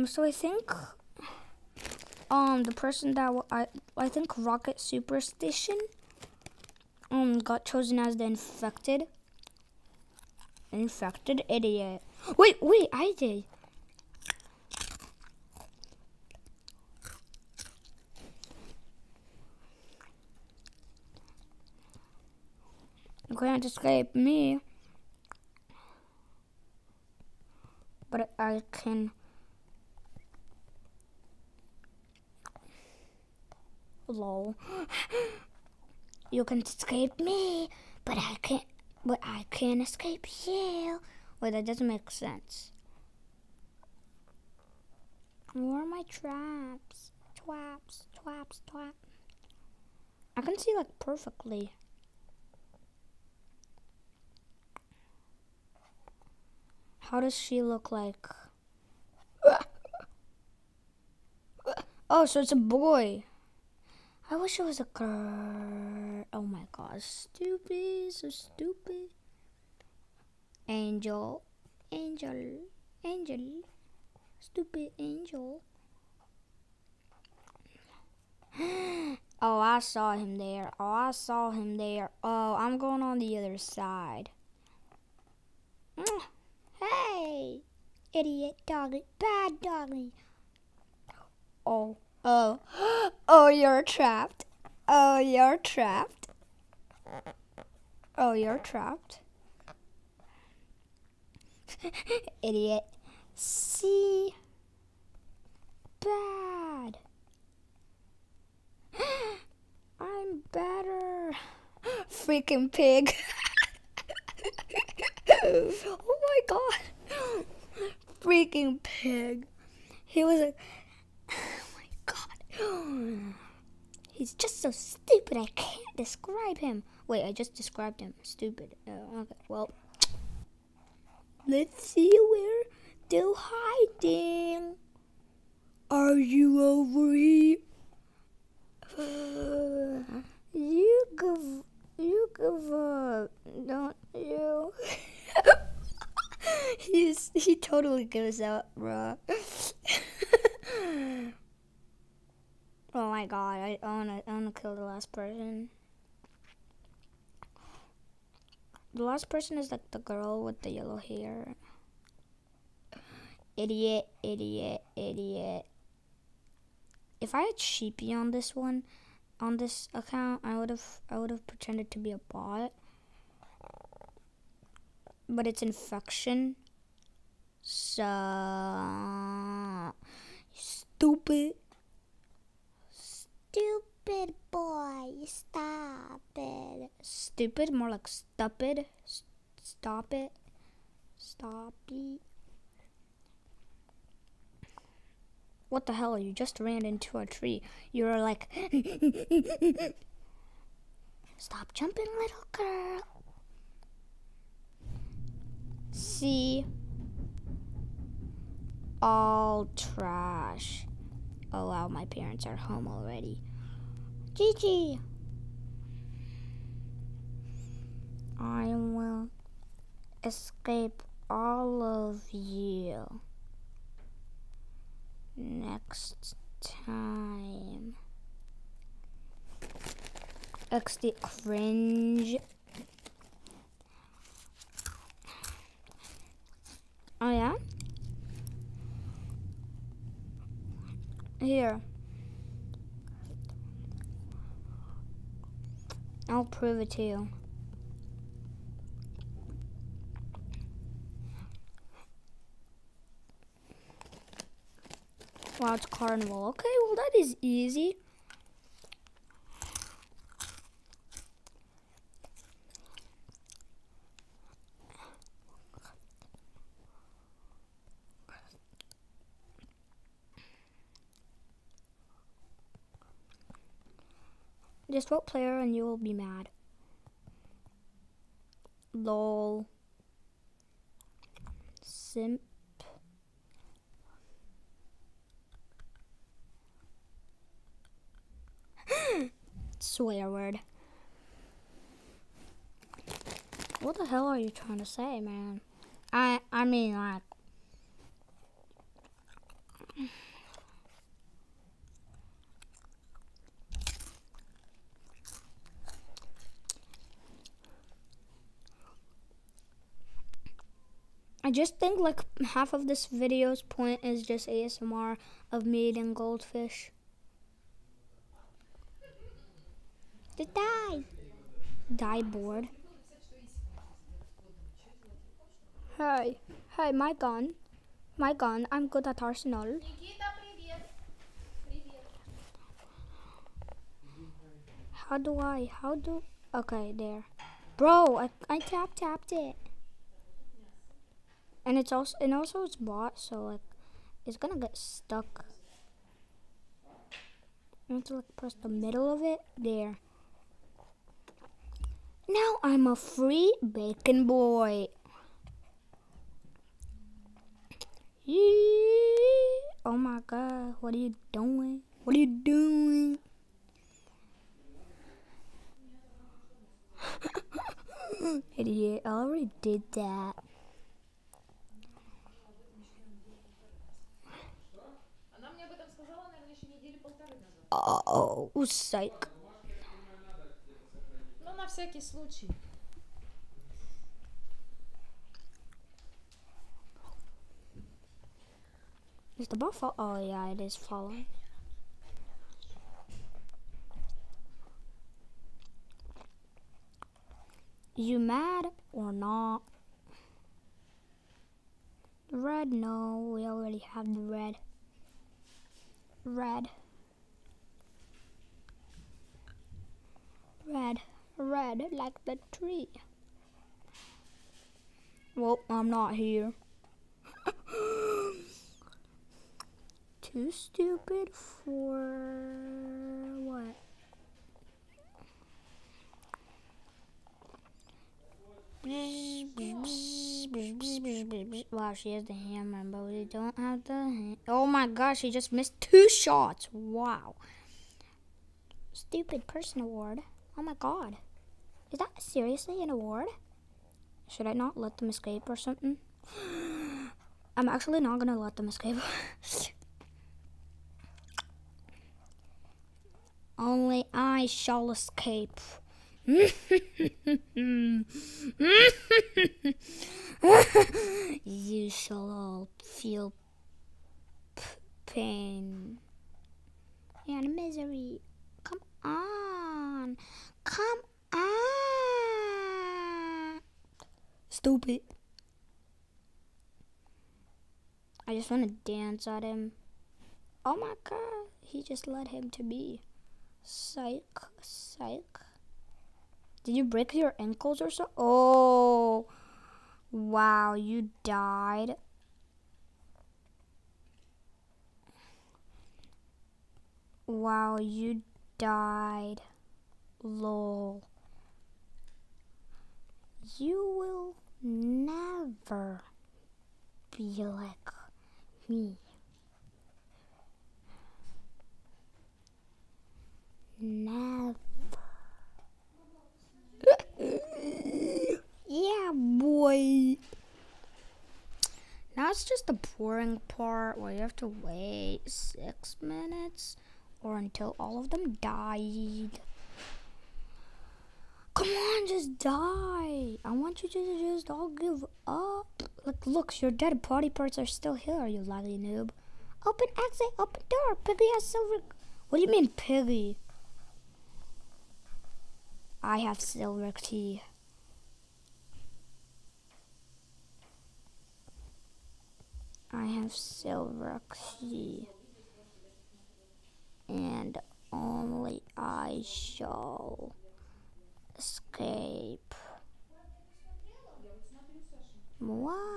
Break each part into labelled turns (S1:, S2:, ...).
S1: Um, so I think um the person that I I think Rocket Superstition um got chosen as the infected infected idiot. Wait, wait, I did. You can't escape me. But I can. Lol. You can escape me, but I can't. But I can't escape you. Wait, that doesn't make sense. Where are my traps? Twaps, twaps, twap. I can see like perfectly. How does she look like? Oh, so it's a boy. I wish it was a girl. Oh my gosh, stupid, so stupid. Angel, angel, angel, stupid angel. oh, I saw him there. Oh, I saw him there. Oh, I'm going on the other side. Mm. Hey, idiot doggy, bad doggy. Oh, oh, oh, you're trapped. Oh, you're trapped. Oh, you're trapped. idiot. See? Bad. I'm better. Freaking pig. oh my god. Freaking pig. He was god. He's just so stupid, I can't describe him. Wait, I just described him. Stupid. Oh, okay, well. Let's see where they're hiding. Are you over here? you give, you give up, don't you? He's he totally gives up, bro. god, I, I wanna I wanna kill the last person. The last person is like the girl with the yellow hair. Idiot, idiot, idiot. If I had sheepy on this one, on this account, I would have I would have pretended to be a bot. But it's infection. So stupid. Stupid boy, stop it. Stupid, more like stupid. S- Stop it. Stop it. What the hell? You just ran into a tree. You're like, Stop jumping, little girl. See? All trash. Oh wow, my parents are home already. Gigi! I will escape all of you next time. XD cringe. Oh yeah? Here. I'll prove it to you. Wow, it's carnival. Okay, well that is easy. Vote player and you will be mad. Lol. Simp. Swear word. What the hell are you trying to say, man? I I mean like I just think like half of this video's point is just ASMR of me eating goldfish. To die. Die board. Hi. Hi, my gun. My gun. I'm good at arsenal. How do I? How do... Okay, there. Bro, I, I tapped. tapped it. And it's also and also it's bought, so like it's gonna get stuck. I have to like press the middle of it. There. Now I'm a free bacon boy. Oh my god, what are you doing? What are you doing? Idiot, I already did that. Oh, psych.
S2: Ну, на всякий случай.
S1: Is the ball fall? Oh yeah, it is falling. You mad or not? Red, no, we already have the red. Red. Red, Red, like the tree. Well, I'm not here. Too stupid for what? Wow, she has the hammer, but we don't have the. Oh my gosh, she just missed two shots. Wow. Stupid person award. Oh my god. Is that seriously an award? Should I not let them escape or something? I'm actually not gonna let them escape. Only I shall escape. you shall all feel p- pain and misery. Come on. Come on. Stupid. I just want to dance at him. Oh my god, he just let him to be. Psych, psych. Did you break your ankles or so? Oh, wow, you died. Wow, you died. Lol. You will never be like me. Never. yeah, boy. Now it's just the boring part where you have to wait six minutes or until all of them died. Come on, just die. I want you to just all give up. Look, your dead body parts are still here, you laggy noob. Open exit, open door. Piggy has silver. What do you mean, Piggy? I have silver key. I have silver key. And only I shall escape. Mwahahaha.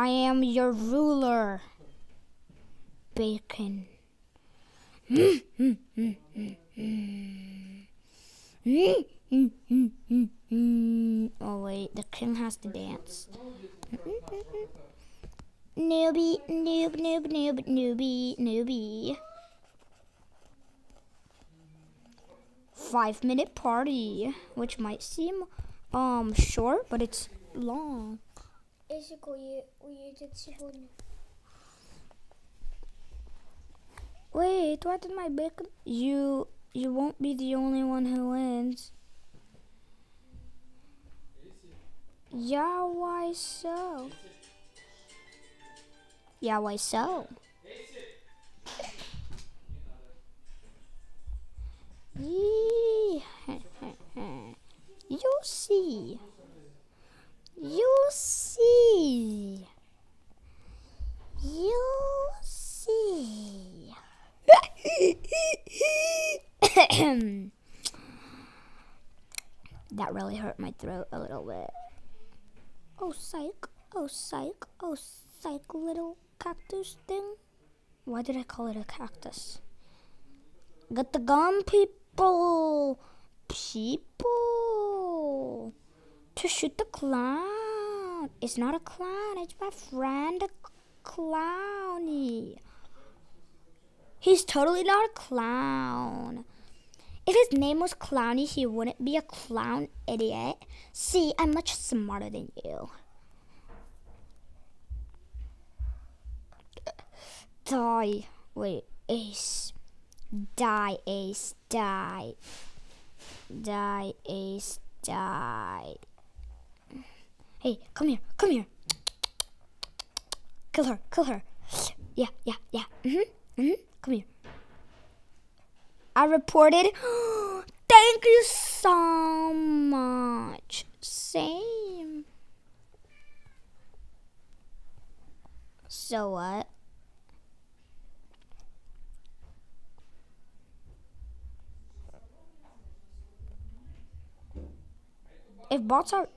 S1: I am your ruler, Bacon. oh wait, the king has to dance. Newbie, noob, noob, noob, newbie, newbie. Five minute party, which might seem um short, but it's long.
S3: Эсико уедет сегодня.
S1: Wait, why did my bacon? You you won't be the only one who wins. Yeah, why so? Yeah, why so? Yee. You'll see. You'll see. You'll see. that really hurt my throat a little bit. Oh, psych. Oh, psych. Oh, psych, little cactus thing. Why did I call it a cactus? Get the gun, people. People. To shoot the clown. It's not a clown, it's my friend, clowny. He's totally not a clown. If his name was Clowny, he wouldn't be a clown idiot. See, I'm much smarter than you. Die. Wait, ace. Die, ace, die. Die, ace, die. Hey, come here, come here. Kill her, kill her. Yeah, yeah, yeah. Mm-hmm, mm-hmm. Come here. I reported. Thank you so much. Same. So what? If bots are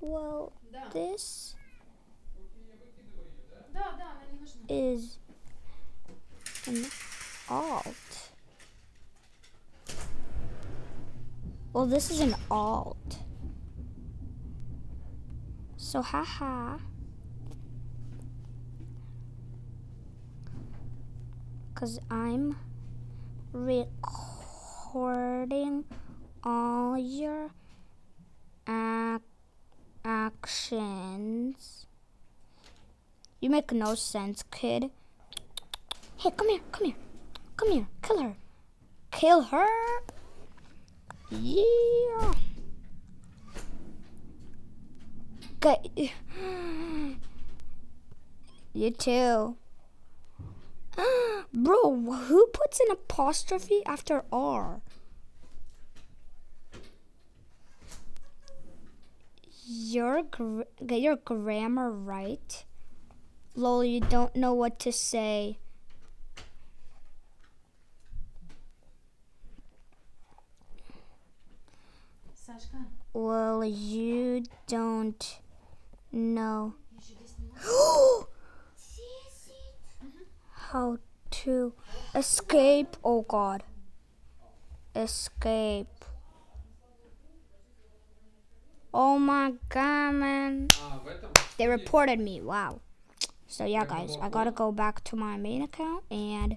S1: Well, this is an alt. Well, this is an alt. So, haha. Because I'm recording all your acts actions. You make no sense, kid. Hey, come here, come here. Come here, kill her. Kill her. Yeah. Okay. You too. Bro, who puts an apostrophe after R? your get your grammar right. Lol, you don't know what to say. Well, you don't know how to escape. Oh God, escape. Oh my god, man. They reported me. Wow. So yeah, guys, I gotta go back to my main account and.